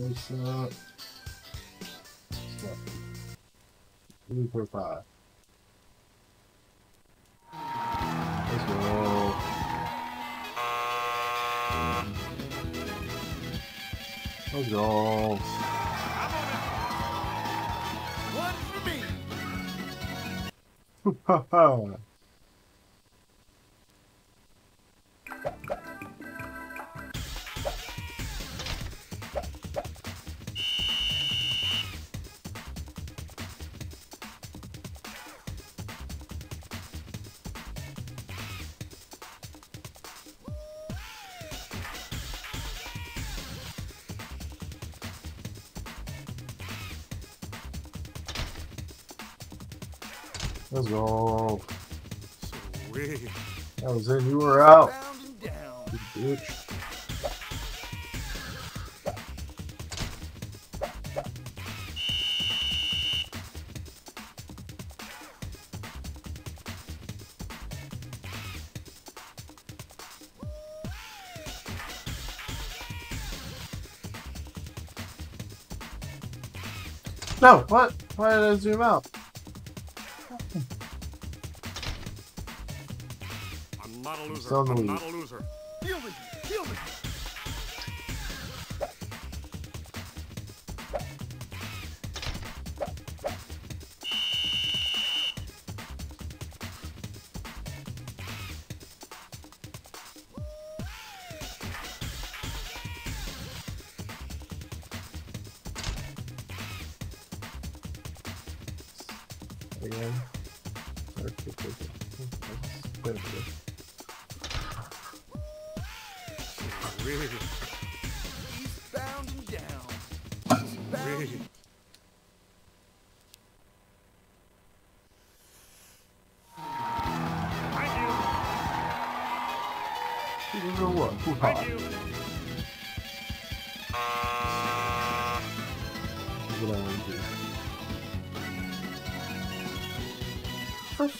Reset. Three, four, five. Let's go. Let's go. One for me. Let's go. Sweet. That was in. You were out. You bitch. No, what? Why did I zoom out? Not a loser. Still in I'm lead. not a loser. Deal me. Deal me. Sweet. Eastbound and down. Eastbound Sweet. Thank you. You know what? Who Thank you. What I want to do. First,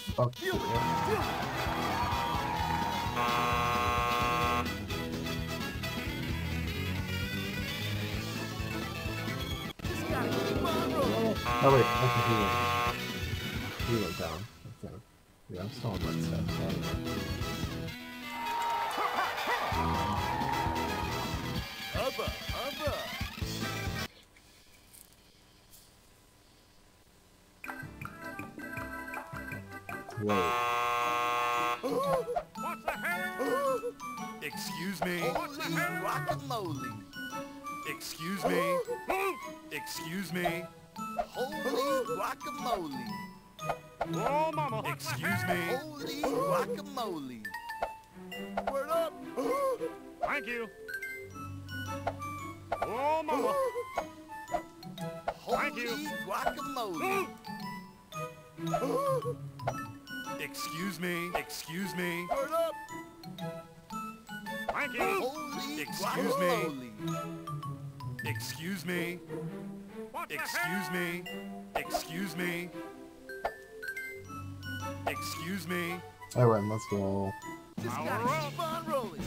Oh wait, okay, he went. He went down. Okay. Yeah, I'm still on that step. So I don't know. Hubba, hubba. Wait. What's the hell? Excuse me. What's the hell? Guacamole. Excuse me. Excuse me. Holy guacamole. Oh, mama. Excuse me. Holy guacamole. Word up. Thank you. Oh, mama. Thank you. Holy guacamole. Excuse me. Excuse me. Word up. Thank you. Holy Excuse me. Excuse me. Excuse me. Excuse me. Excuse me. Alright, let's go. Just gotta keep on rolling.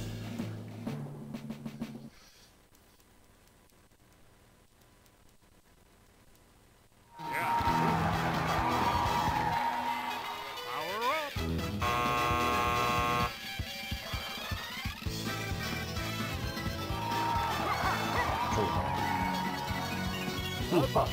Hubba,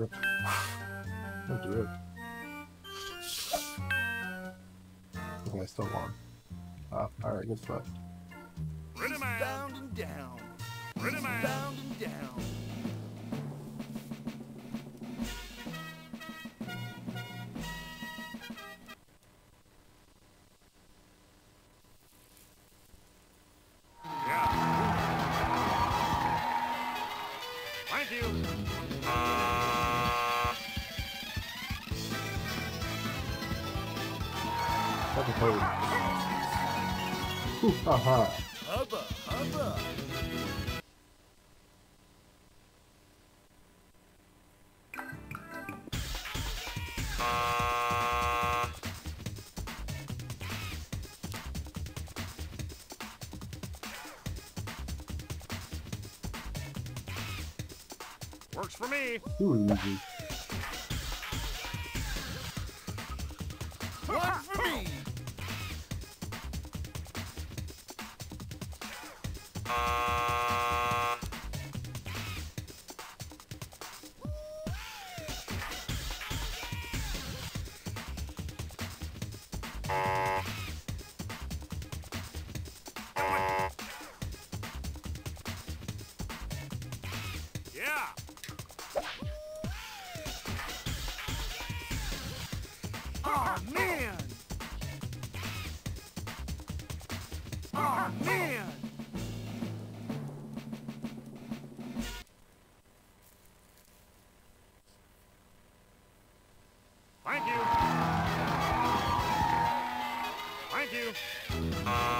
Oh dear. Oh dear. Okay, still won. Ah, alright, good fight. Pretty man. Eastbound and down. Ready, man. Bound and down. Thank you. Fucking toad. Ooh, haha. Hubba, hubba. Works for me. Too easy. Thank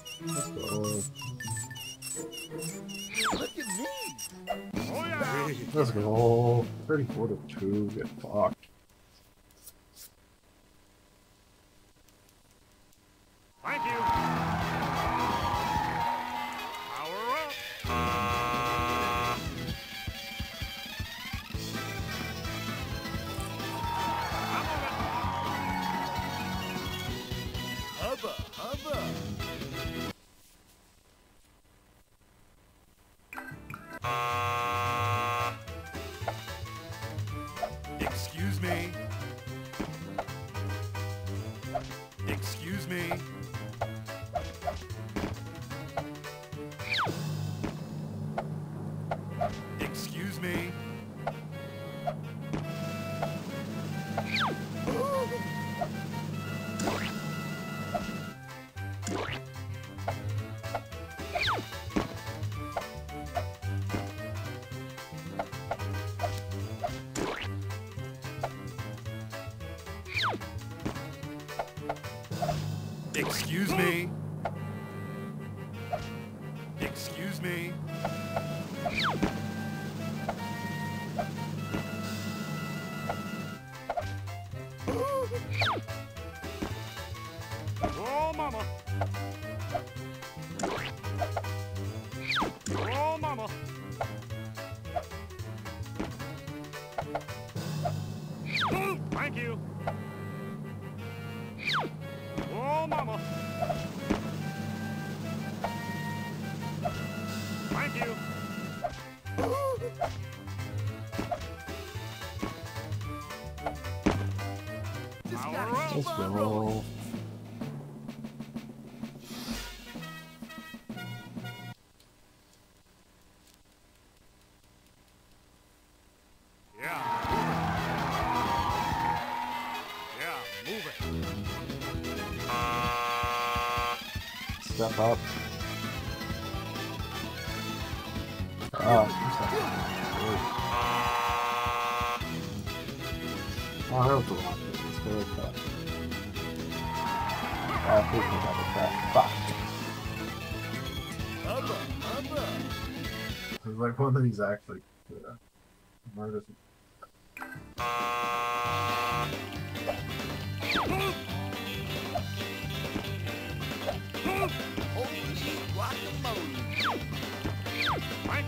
Let's go. 34 to 2. Get fucked. Excuse me. Excuse me. Oh, mama. Oh, mama. Thank you. Step up. Ah, what's that? Ah, I don't have to lock it. Let's go. I think we got the trap. Fuck. It's like one of these actually. Uh, murders.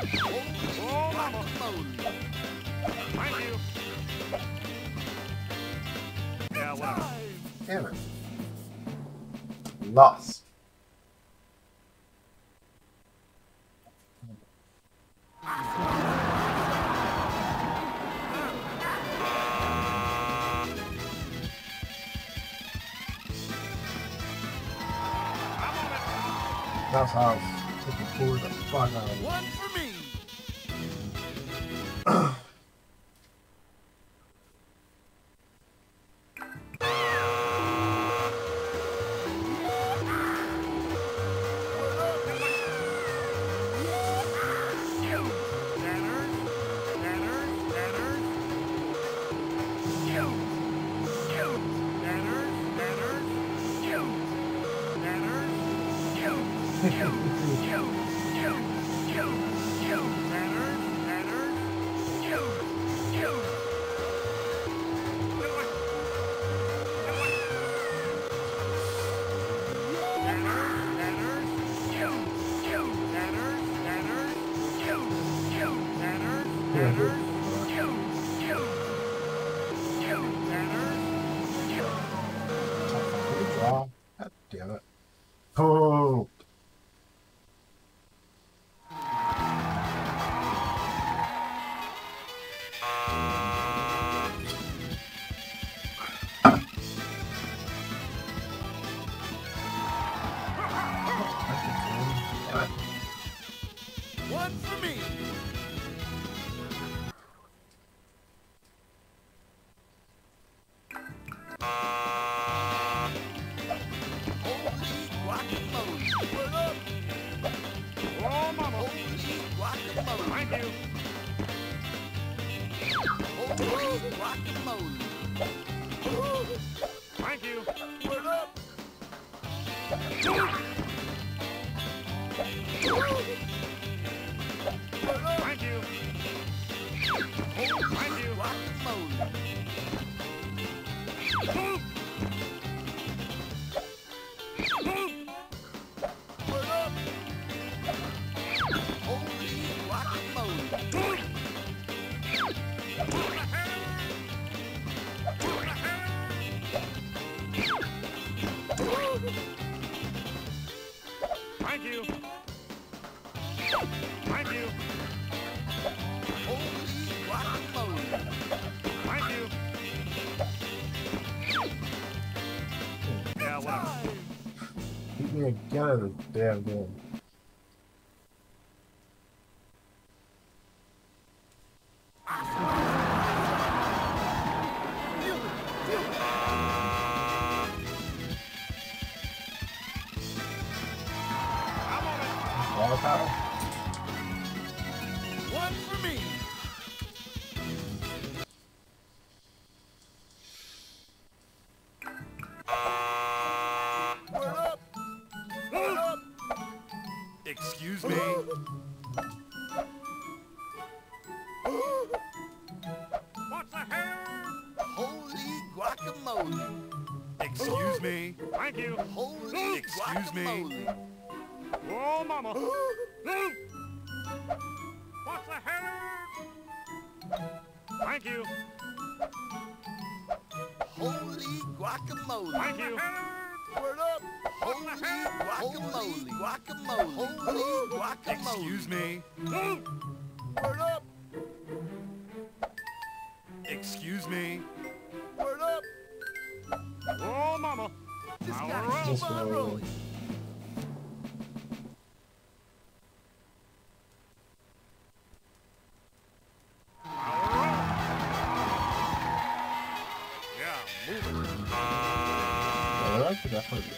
Oh. Yeah, it. That's how I was forward to fuck out of it. Damn it. Guacamole. Thank you. Beat me Excuse me. Oh, mama. What's the hell? Thank you. Holy guacamole. Thank you. Word up. Holy guacamole. Guacamole. Holy guacamole. Excuse me. Word up. Excuse me. Word up. Oh, mama. Just Power gotta up. keep Just on rolling. rolling. Power up. Yeah, move it. Yeah, that could definitely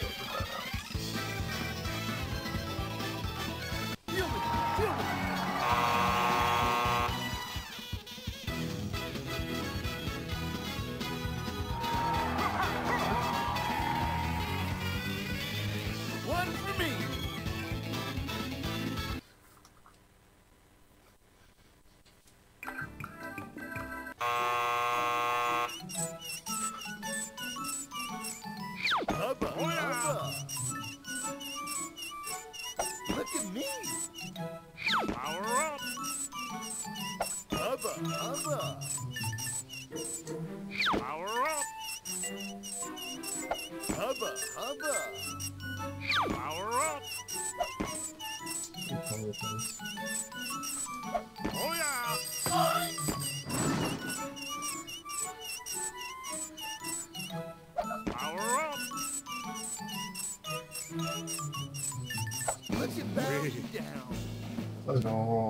Let's get bound down. Let's go.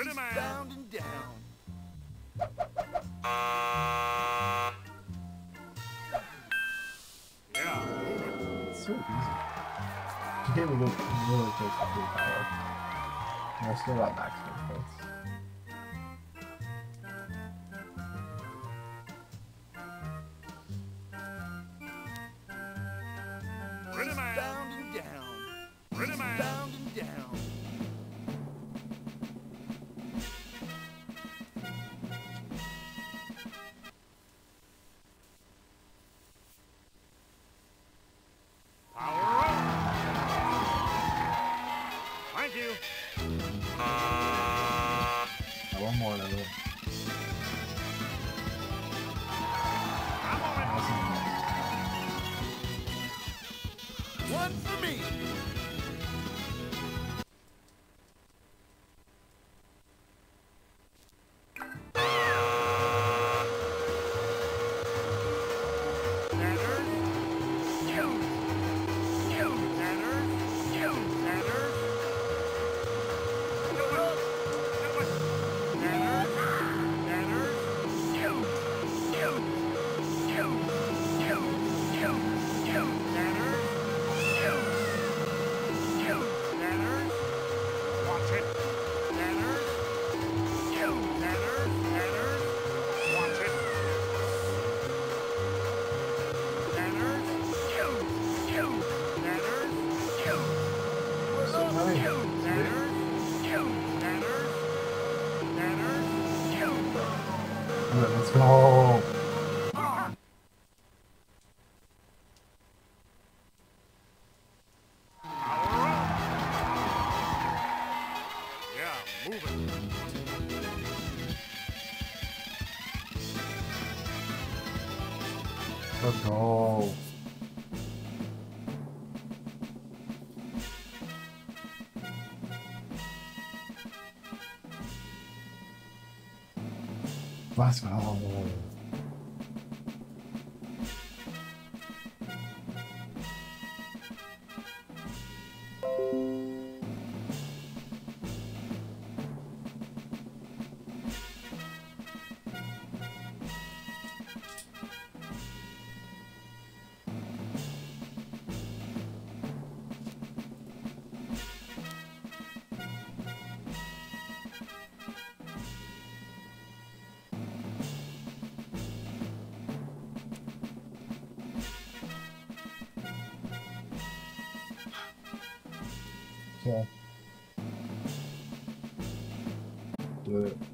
Ready, man. Bound and down. Yeah, it's so easy. She came really, really close to full power. And I still got maximum points. Let's go. So, do it.